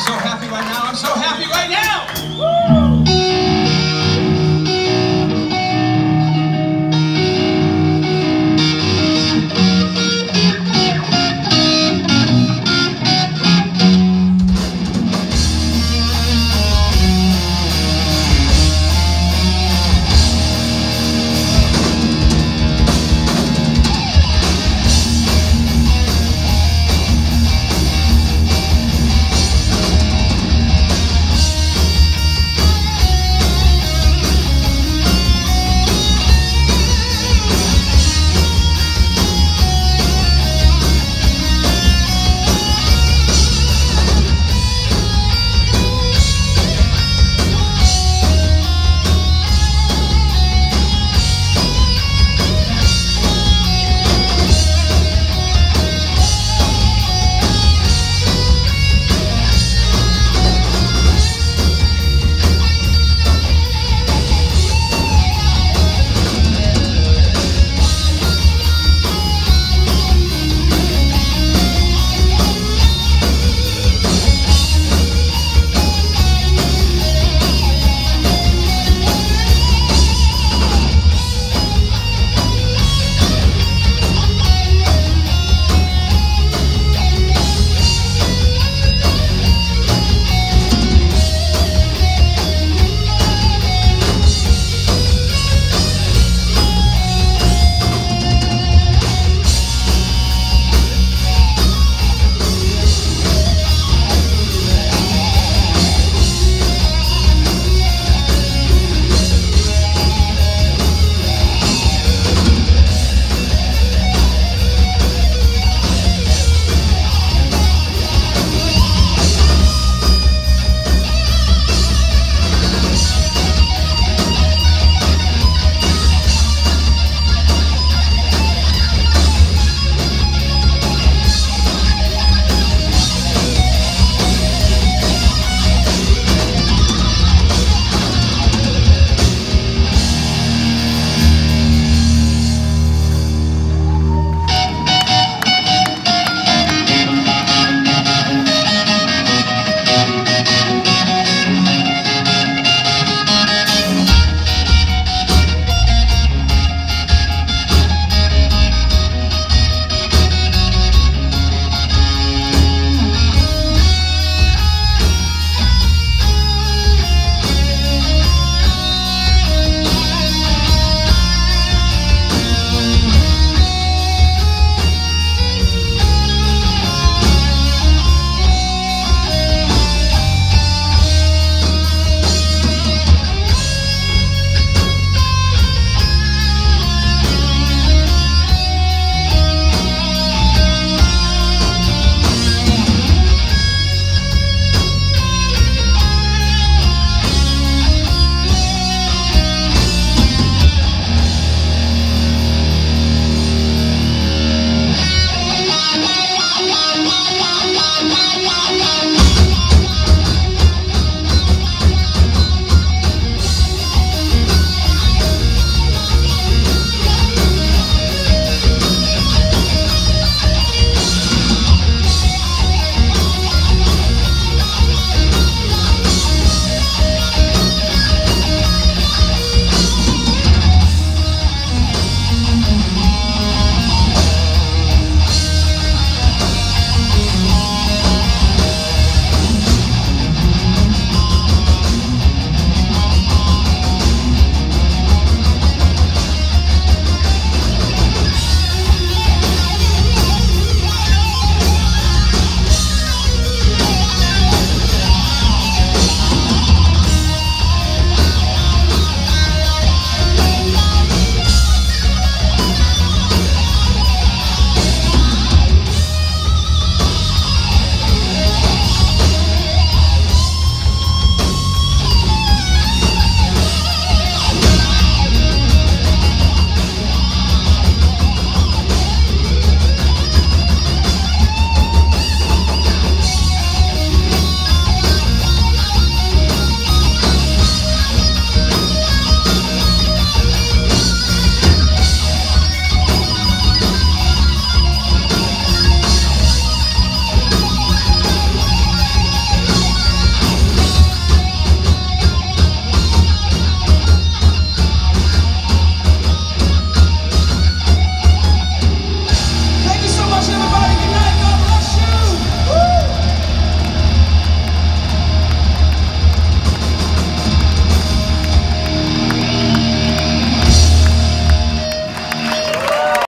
so happy right now. I'm so happy right now.